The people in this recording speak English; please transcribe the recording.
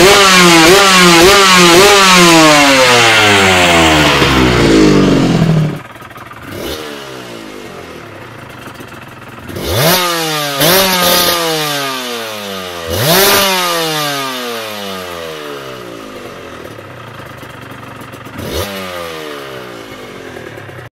Wow.